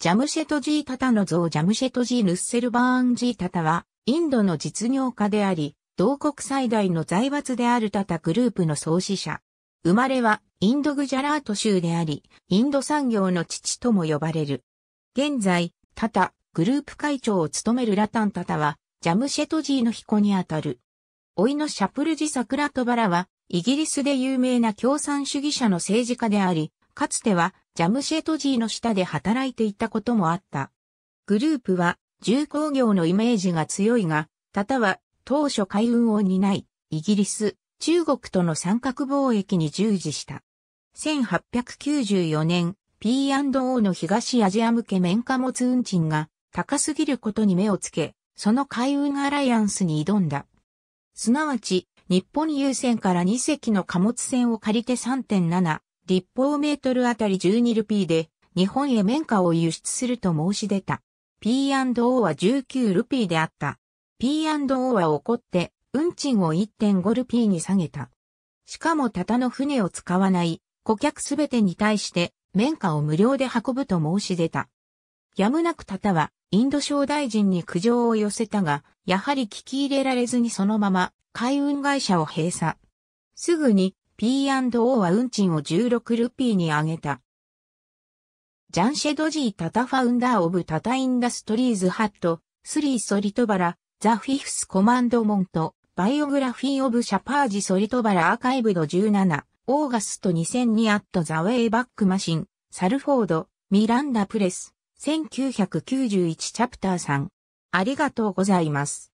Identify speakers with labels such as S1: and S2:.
S1: ジャムシェトジータタの像ジャムシェトジー・ヌッセルバーンジータタは、インドの実業家であり、同国最大の財閥であるタタグループの創始者。生まれは、インドグジャラート州であり、インド産業の父とも呼ばれる。現在、タタ、グループ会長を務めるラタンタタは、ジャムシェトジーの曾孫にあたる。甥のシャプルジ・サクラトバラは、イギリスで有名な共産主義者の政治家であり、かつてはジャムシェトジーの下で働いていたこともあった。グループは重工業のイメージが強いが、タタは当初海運を担い、イギリス、中国との三角貿易に従事した。1894年、P&O の東アジア向け綿貨物運賃が高すぎることに目をつけ、その海運アライアンスに挑んだ。すなわち、日本郵船から2隻の貨物船を借りて3.7立方メートルあたり12ルピーで日本へ綿花を輸出すると申し出た。P&O は19ルピーであった。P&O は怒って運賃を1.5ルピーに下げた。しかもタタの船を使わない顧客すべてに対して綿花を無料で運ぶと申し出た。やむなくタタはインド省大臣に苦情を寄せたが、やはり聞き入れられずにそのまま海運会社を閉鎖。すぐに P&O は運賃を16ルピーに上げた。ジャンシェドジー・タタファウンダー・オブ・タタ・インダストリーズ・ハット、スリー・ソリトバラ、ザ・フィフス・コマンド・モント、バイオグラフィー・オブ・シャパージ・ソリトバラ・アーカイブド17、オーガスト2002アット・ザ・ウェイ・バック・マシン、サルフォード、ミランダ・プレス、1991チャプター3。ありがとうございます。